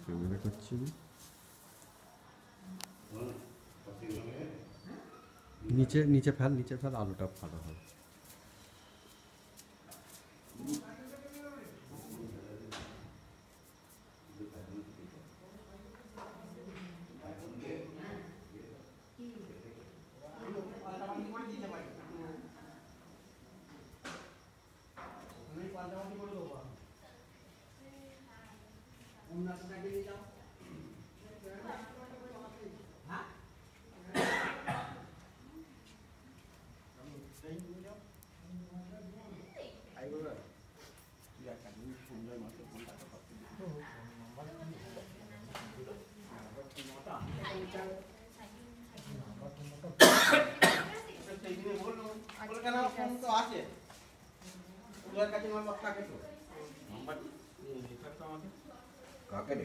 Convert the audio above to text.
Camera করছি নিচে নিচে ফেল নিচে ফেল আলোটা ভালো হয়। পাল্টাপাল্টি করে তোমরা তো তাকে নিয়ে যাও হ্যাঁ আছে ওদের কাছে আমার কথা তো নাম্বার লিখার তো আমাকে 打开来